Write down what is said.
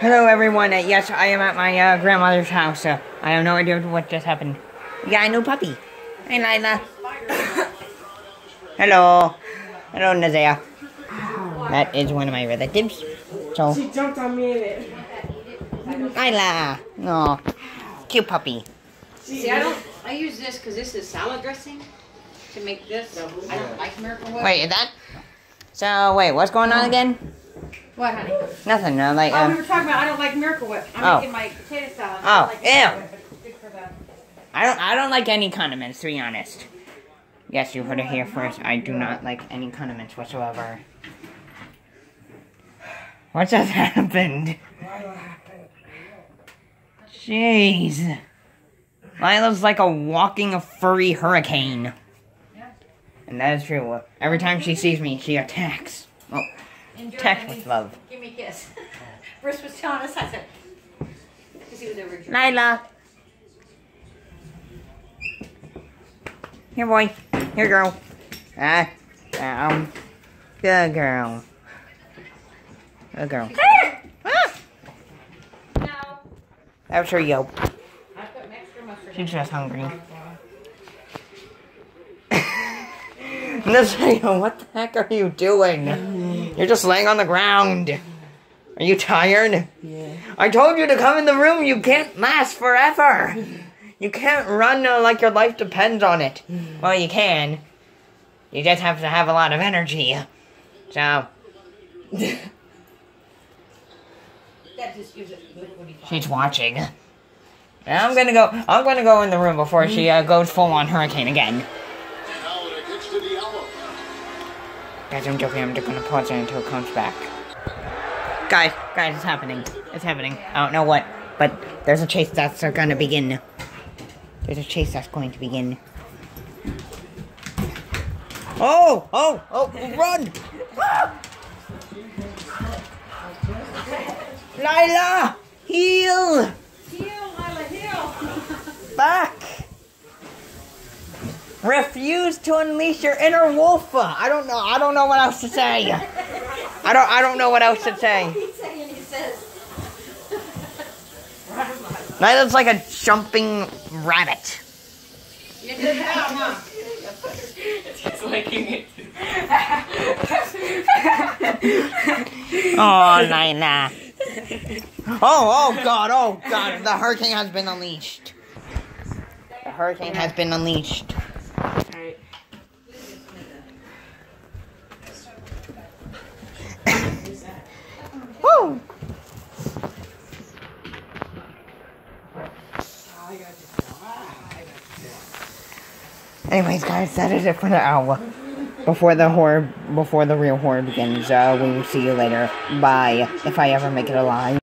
Hello, everyone. Uh, yes, I am at my uh, grandmother's house. Uh, I have no idea what just happened. Yeah, a new puppy. Hey, Lila. Hello. Hello, Nazia. That is one of my relatives. So, She jumped on me in it. Lila. No. Cute puppy. See, I don't. I use this because this is salad dressing to make this. I don't like Miracle Whip. Wait, is that? So, wait, what's going on again? What, honey? Nothing. Uh, like, Oh, we um, were talking about I don't like Miracle Whip. I'm Oh. making my potato salad. Oh, I like ew. Miracle Whip, but it's good for the- I don't. I don't like any condiments, to be honest. Yes, you heard it here first. I do not like any condiments whatsoever. What just happened? Jeez. Lila's like a walking furry hurricane. And that is true. Every time she sees me, she attacks. Enjoy attacks with love. Give me a kiss. Bruce was telling us. I said, because he was over. Lila. Here, boy. Here, girl. Ah, um, good girl. Good girl. Ah, No. that was her yelp. I put some extra mustard. She's just hungry. Nazaria, what the heck are you doing? You're just laying on the ground. Are you tired? Yeah. I told you to come in the room. You can't last forever. You can't run like your life depends on it. Well, you can. You just have to have a lot of energy. So, That just gives it liquidy. she's watching. I'm gonna go. I'm gonna go in the room before she uh, goes full on hurricane again. Guys, I'm joking. I'm just gonna pause it until it comes back. Guys, guys, it's happening. It's happening. I don't know what, but there's a chase that's gonna begin. There's a chase that's going to begin. Oh! Oh! Oh! Run! Lila! Heal! Heel, Lila, heel. Back! Refuse to unleash your inner wolf. I don't know. I don't know what else to say. I don't. I don't know what else to say. He's saying he says. Lila's like a jumping rabbit. You did that, huh? Just. Oh, oh Lila. Oh, oh God, oh God. The hurricane has been unleashed. The hurricane has been unleashed. Alright. Woo! Anyways, guys, that is it for the hour. Before the horror, before the real horror begins, uh, we will see you later. Bye. If I ever make it alive.